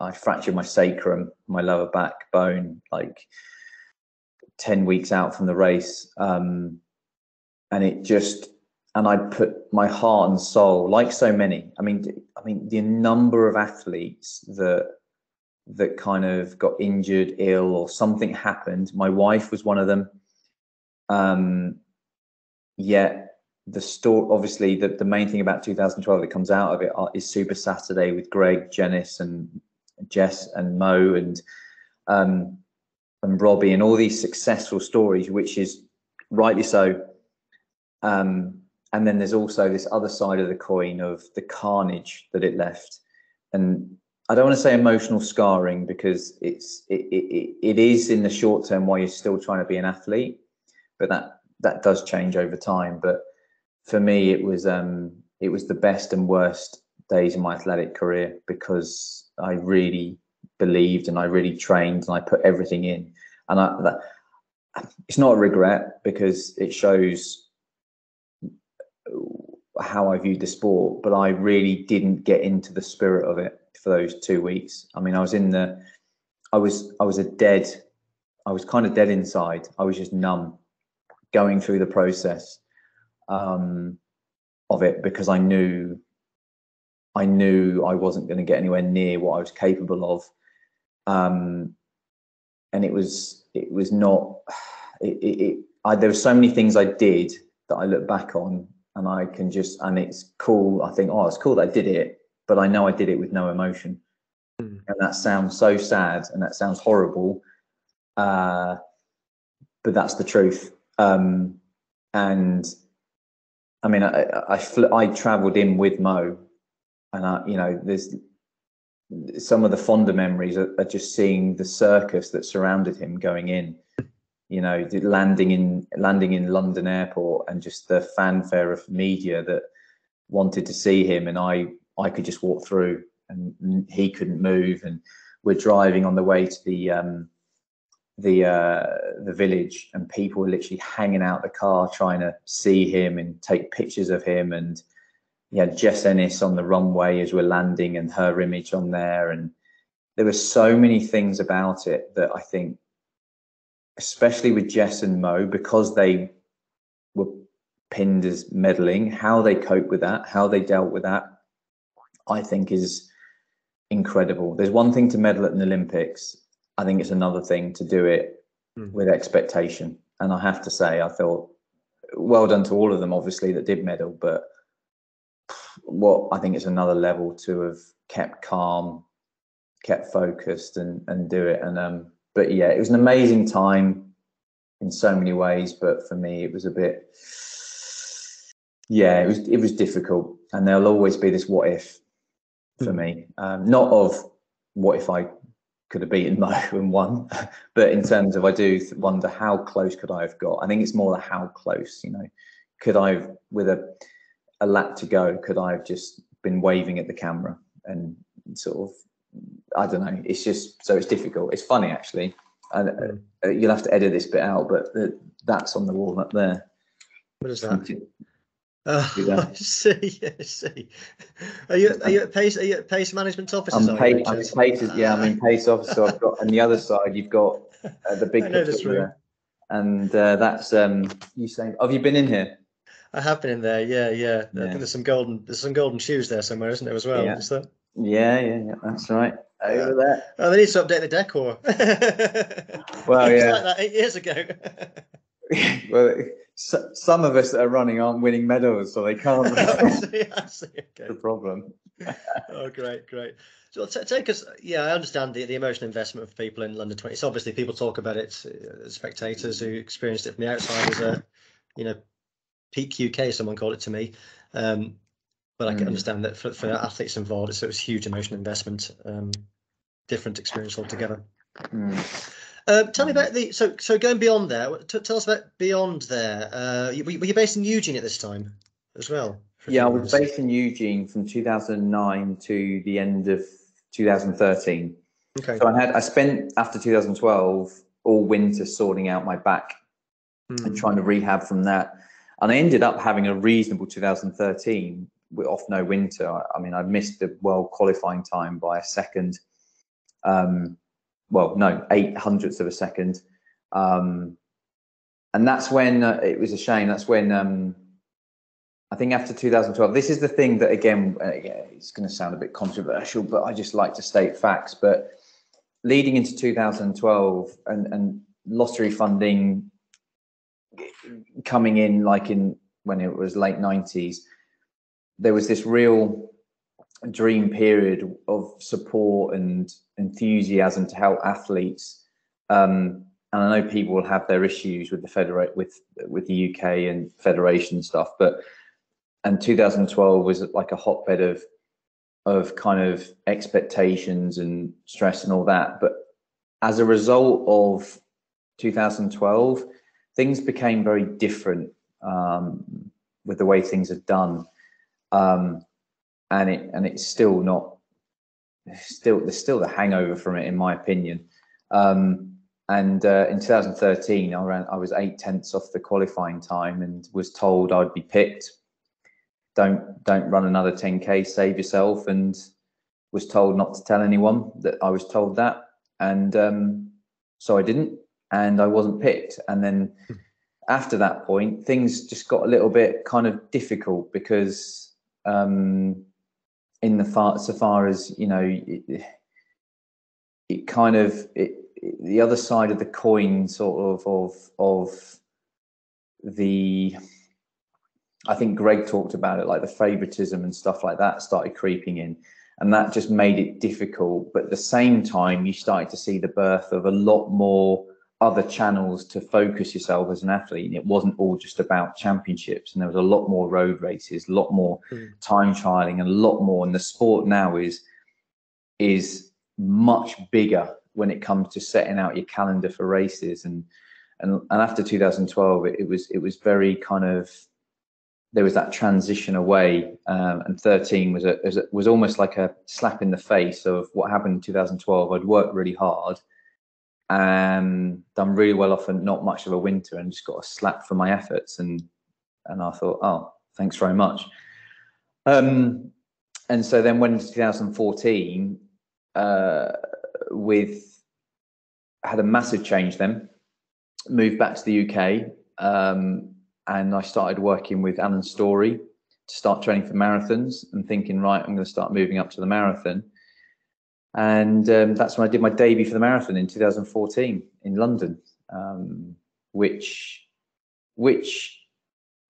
I fractured my sacrum, my lower back bone, like 10 weeks out from the race. Um, and it just, and I put my heart and soul, like so many. I mean, I mean, the number of athletes that that kind of got injured, ill, or something happened. My wife was one of them. Um, yet the store, obviously, the, the main thing about 2012 that comes out of it uh, is Super Saturday with Greg, Janice, and Jess and Mo and um, and Robbie and all these successful stories, which is rightly so. Um, and then there's also this other side of the coin of the carnage that it left. And I don't want to say emotional scarring because it's it, it, it is in the short term while you're still trying to be an athlete, but that that does change over time. But for me, it was um, it was the best and worst days in my athletic career because I really believed and I really trained and I put everything in. And I, that, it's not a regret because it shows how I viewed the sport, but I really didn't get into the spirit of it for those two weeks. I mean, I was in the, I was, I was a dead, I was kind of dead inside. I was just numb going through the process um, of it because I knew I knew I wasn't going to get anywhere near what I was capable of. Um, and it was it was not it, it, it I, there were so many things I did that I look back on and I can just and it's cool. I think, oh, it's cool that I did it, but I know I did it with no emotion. Mm. And that sounds so sad and that sounds horrible. Uh, but that's the truth. Um, and I mean, I I, I, I traveled in with Mo and I, you know, there's some of the fonder memories are, are, just seeing the circus that surrounded him going in. You know, landing in landing in London Airport and just the fanfare of media that wanted to see him, and I I could just walk through, and he couldn't move, and we're driving on the way to the um, the uh, the village, and people were literally hanging out the car trying to see him and take pictures of him, and you had Jess Ennis on the runway as we're landing and her image on there. And there were so many things about it that I think, especially with Jess and Mo, because they were pinned as medaling, how they cope with that, how they dealt with that, I think is incredible. There's one thing to medal at an Olympics. I think it's another thing to do it mm. with expectation. And I have to say, I thought well done to all of them, obviously, that did medal, but what I think it's another level to have kept calm, kept focused, and and do it. And um, but yeah, it was an amazing time in so many ways. But for me, it was a bit. Yeah, it was it was difficult, and there'll always be this what if for mm. me. Um, not of what if I could have beaten Mo and won, but in terms of I do wonder how close could I have got. I think it's more the how close. You know, could I have with a a lap to go, could I have just been waving at the camera and sort of, I don't know. It's just so it's difficult. It's funny actually. And uh, uh, you'll have to edit this bit out, but that's on the wall up there. What is that? Oh, I see. I see. Are you are you at pace? Are you at pace management officer? I'm, pace, I'm pace. Yeah, I'm in pace officer. I've got on the other side. You've got uh, the big. I know this room. And uh, that's um. You saying? Have you been in here? I have been in there. Yeah, yeah. yeah. I think there's some golden there's some golden shoes there somewhere, isn't there as well? Yeah, yeah, yeah, yeah, That's right. Over there. Oh, they need to update the decor. well, yeah. Like that eight years ago. well, so, some of us that are running aren't winning medals, so they can't. I see. I see. Okay. The problem. oh, great, great. So t- take us. Yeah, I understand the, the emotional investment of people in London 20. It's obviously people talk about it, uh, spectators who experienced it from the outside as a, you know, peak UK, someone called it to me. Um, but I can mm. understand that for, for athletes involved, it's, it was huge emotional investment, um, different experience altogether. Mm. Uh, tell me about the so so going beyond there. T- tell us about beyond there. Uh, were, were you based in Eugene at this time as well? Yeah, I was based in Eugene from 2009 to the end of 2013. Okay. So I had I spent after 2012 all winter sorting out my back mm. and trying to rehab from that. And I ended up having a reasonable 2013 with off no winter. I, I mean, I missed the world qualifying time by a second. Um, well, no, eight hundredths of a second. Um, and that's when uh, it was a shame. That's when um, I think after 2012, this is the thing that again, uh, it's going to sound a bit controversial, but I just like to state facts. But leading into 2012 and, and lottery funding coming in like in when it was late 90s, there was this real dream period of support and enthusiasm to help athletes. Um, and I know people will have their issues with the federate with with the UK and federation stuff, but and 2012 was like a hotbed of of kind of expectations and stress and all that. But as a result of 2012, things became very different um, with the way things are done, um, and it and it's still not still there's still the hangover from it in my opinion. Um, and uh, in 2013, I ran I was eight tenths off the qualifying time and was told I'd be picked. Don't don't run another 10k, save yourself, and was told not to tell anyone that I was told that, and um, so I didn't, and I wasn't picked. And then after that point, things just got a little bit kind of difficult because um, in the far so far as you know, it, it kind of it, the other side of the coin, sort of of of the. I think Greg talked about it, like the favoritism and stuff like that started creeping in, and that just made it difficult. But at the same time, you started to see the birth of a lot more other channels to focus yourself as an athlete. And it wasn't all just about championships, and there was a lot more road races, a lot more mm. time trialing, and a lot more. And the sport now is is much bigger when it comes to setting out your calendar for races. And and and after 2012, it, it was it was very kind of there was that transition away, um, and 13 was a, was a, was almost like a slap in the face of what happened in 2012. I'd worked really hard, and done really well off and not much of a winter, and just got a slap for my efforts, and and I thought, oh, thanks very much. Um, and so then when 2014, uh, with had a massive change then, moved back to the UK. Um, and I started working with Alan Storey to start training for marathons and thinking, right, I'm going to start moving up to the marathon. And um, that's when I did my debut for the marathon in 2014 in London, um, which which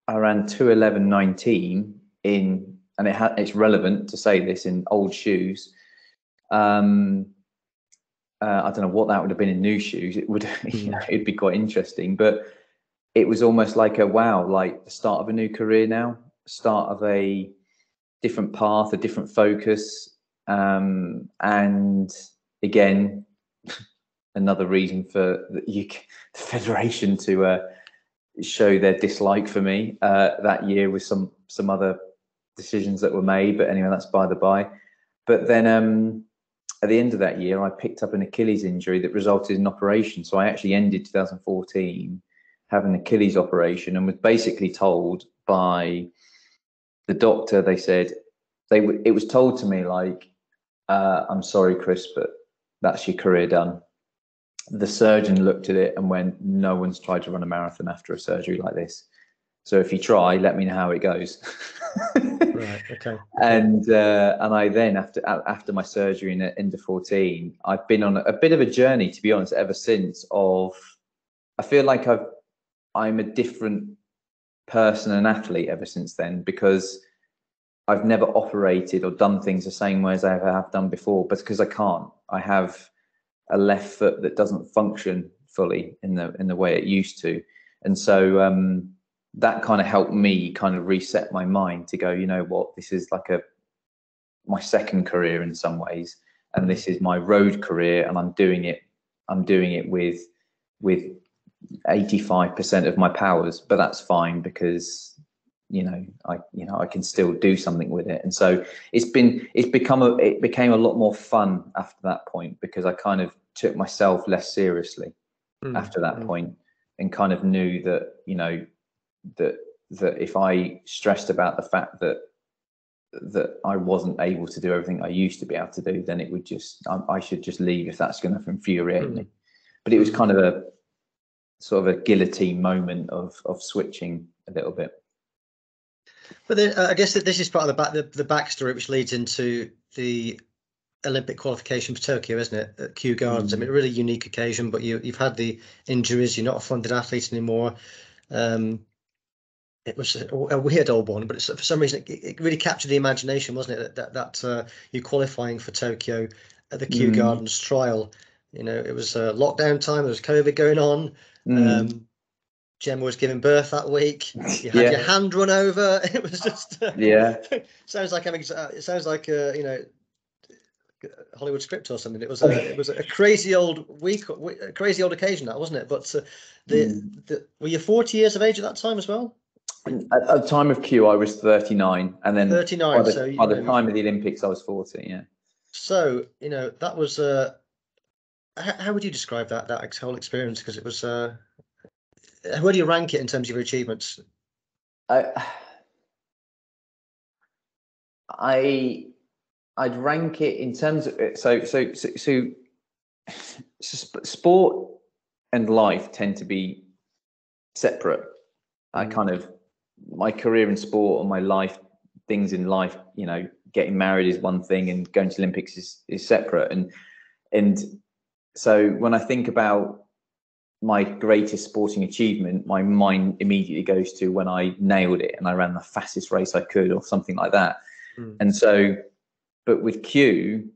I ran 211.19 in, and it ha- it's relevant to say this in old shoes. Um, uh, I don't know what that would have been in new shoes. It would, you know, it'd be quite interesting, but it was almost like a wow, like the start of a new career now, start of a different path, a different focus. Um, and again, another reason for the, the federation to uh, show their dislike for me uh, that year with some some other decisions that were made. But anyway, that's by the by. But then um, at the end of that year, I picked up an Achilles injury that resulted in operation. So I actually ended 2014 having an Achilles operation and was basically told by the doctor. They said they it was told to me like, uh, "I'm sorry, Chris, but that's your career done." The surgeon looked at it and went, "No one's tried to run a marathon after a surgery like this. So if you try, let me know how it goes." right. Okay. And uh, and I then after after my surgery in under 14, I've been on a bit of a journey, to be honest, ever since. Of I feel like I've I'm a different person and athlete ever since then because I've never operated or done things the same way as I ever have done before, but because I can't. I have a left foot that doesn't function fully in the in the way it used to, and so um, that kind of helped me kind of reset my mind to go. You know what? This is like a my second career in some ways, and this is my road career, and I'm doing it. I'm doing it with with 85% of my powers, but that's fine because you know I you know I can still do something with it. And so it's been it's become a it became a lot more fun after that point because I kind of took myself less seriously mm. after that mm. point and kind of knew that you know that that if I stressed about the fact that that I wasn't able to do everything I used to be able to do, then it would just I, I should just leave if that's going to infuriate mm. me. But it was kind of a sort of a guillotine moment of of switching a little bit. But then uh, I guess that this is part of the back the, the backstory, which leads into the Olympic qualification for Tokyo, isn't it? At Kew Gardens. Mm. I mean, a really unique occasion. But you you've had the injuries. You're not a funded athlete anymore. Um, it was a, a, weird old one, but for some reason it, it, really captured the imagination, wasn't it? That that, that uh, you qualifying for Tokyo at the Kew mm. Gardens trial. You know, it was uh, lockdown time. There was COVID going on. Mm. Um, Gemma was giving birth that week. You had yeah. your hand run over. It was just uh, yeah. sounds like having. Uh, it sounds like uh, you know Hollywood script or something. It was a it was a crazy old week, a crazy old occasion that wasn't it? But uh, the, mm. the were you forty years of age at that time as well? At, the time of Kew, I was 39, and then 39. By the, so, by the time of the Olympics, I was 40. Yeah. So you know that was. Uh, how, how would you describe that that whole experience? Because it was. Uh, where do you rank it in terms of your achievements? I. I. I'd rank it in terms of so so so, so sport and life tend to be separate. I mm. kind of my career in sport and my life things in life you know getting married is one thing and going to olympics is, is separate and and so when i think about my greatest sporting achievement my mind immediately goes to when i nailed it and i ran the fastest race i could or something like that mm. and so but with Kew,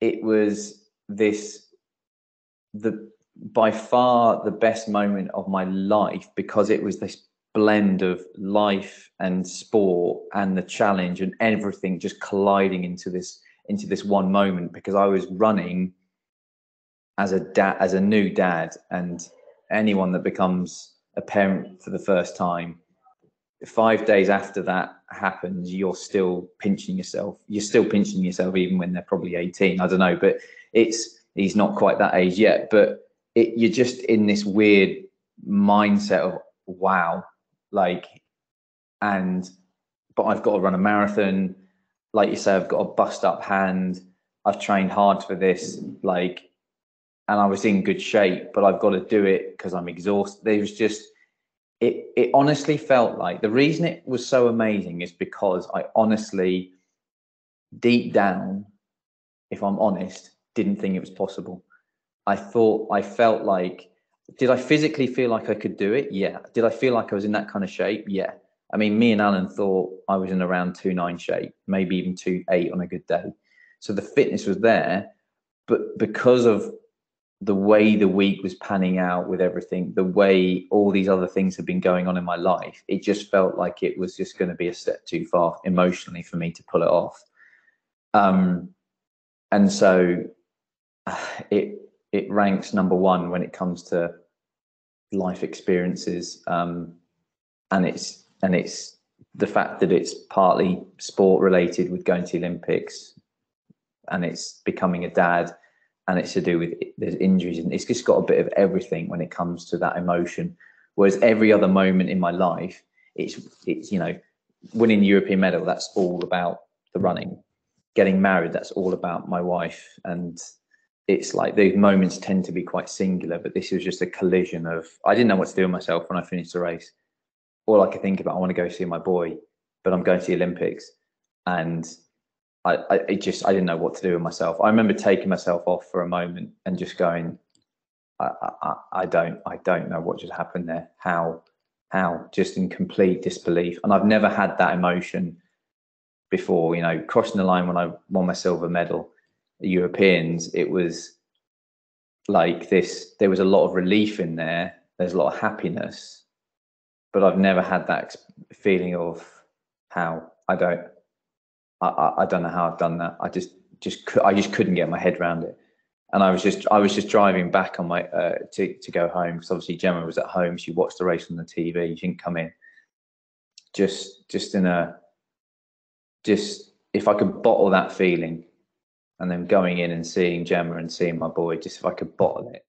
it was this the by far the best moment of my life because it was this blend of life and sport and the challenge and everything just colliding into this into this one moment because I was running as a dad as a new dad and anyone that becomes a parent for the first time five days after that happens you're still pinching yourself. You're still pinching yourself even when they're probably 18 i don't know but it's he's not quite that age yet but it, you're just in this weird mindset of wow like and but I've got to run a marathon. Like you say I've got a bust up hand. I've trained hard for this. Like and I was in good shape but I've got to do it because I'm exhausted there was just it it honestly felt like the reason it was so amazing is because I honestly deep down if I'm honest didn't think it was possible I thought I felt like did I physically feel like I could do it? Yeah. Did I feel like I was in that kind of shape? Yeah. I mean, me and Alan thought I was in around two nine shape, maybe even two eight on a good day. So the fitness was there, but because of the way the week was panning out with everything, the way all these other things have been going on in my life, it just felt like it was just going to be a step too far emotionally for me to pull it off. Um, and so it it ranks number one when it comes to life experiences, um, and it's and it's the fact that it's partly sport related with going to the Olympics, and it's becoming a dad, and it's to do with there's injuries, and it's just got a bit of everything when it comes to that emotion. Whereas every other moment in my life, it's it's you know winning the European medal. That's all about the running. Getting married. That's all about my wife and it's like those moments tend to be quite singular, but this was just a collision of I didn't know what to do with myself when I finished the race. All I could think about, I want to go see my boy, but I'm going to the Olympics, and I, I just I didn't know what to do with myself. I remember taking myself off for a moment and just going, I, I, I don't I don't know what just happened there. How how just in complete disbelief, and I've never had that emotion before. You know, crossing the line when I won my silver medal Europeans, it was like this. There was a lot of relief in there. There's a lot of happiness, but I've never had that feeling of how I don't. I, I, don't know how I've done that. I just just I just couldn't get my head around it. And I was just I was just driving back on my uh, to to go home because obviously Gemma was at home. She watched the race on the TV. She didn't come in. Just just in a just if I could bottle that feeling and then going in and seeing Gemma and seeing my boy, just if I could bottle it,